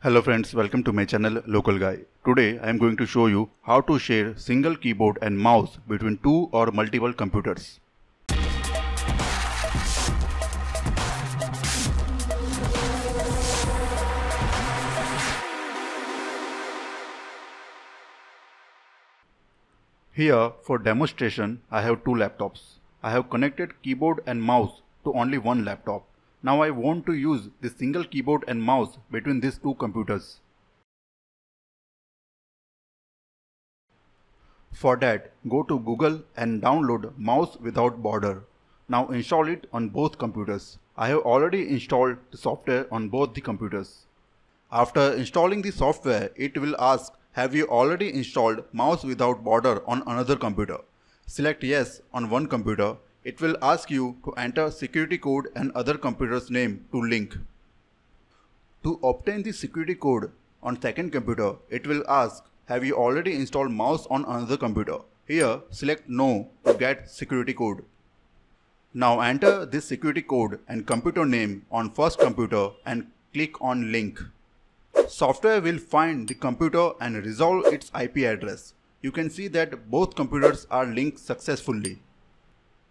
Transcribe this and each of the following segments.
Hello friends, welcome to my channel Local Guy. Today I am going to show you how to share single keyboard and mouse between two or multiple computers. Here for demonstration I have two laptops. I have connected keyboard and mouse to only one laptop. Now I want to use the single keyboard and mouse between these two computers. For that, go to Google and download Mouse Without Border. Now install it on both computers. I have already installed the software on both the computers. After installing the software, it will ask have you already installed Mouse Without Border on another computer? Select yes on one computer it will ask you to enter security code and other computer's name to link. To obtain the security code on second computer, it will ask have you already installed mouse on another computer? Here select no to get security code. Now enter this security code and computer name on first computer and click on link. Software will find the computer and resolve its IP address. You can see that both computers are linked successfully.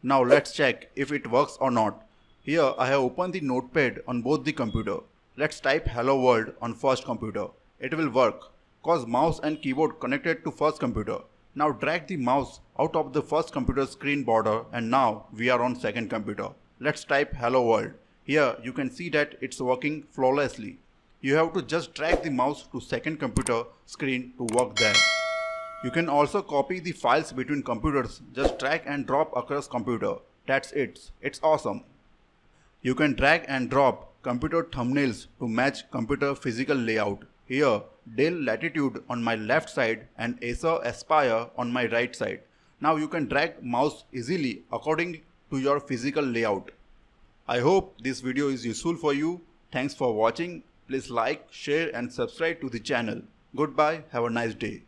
Now let's check if it works or not. Here I have opened the notepad on both the computer. Let's type hello world on first computer. It will work cause mouse and keyboard connected to first computer. Now drag the mouse out of the first computer screen border and now we are on second computer. Let's type hello world. Here you can see that it's working flawlessly. You have to just drag the mouse to second computer screen to work there. You can also copy the files between computers, just drag and drop across computer. That's it. It's awesome. You can drag and drop computer thumbnails to match computer physical layout. Here, Dell Latitude on my left side and Acer Aspire on my right side. Now you can drag mouse easily according to your physical layout. I hope this video is useful for you. Thanks for watching. Please like, share and subscribe to the channel. Goodbye. Have a nice day.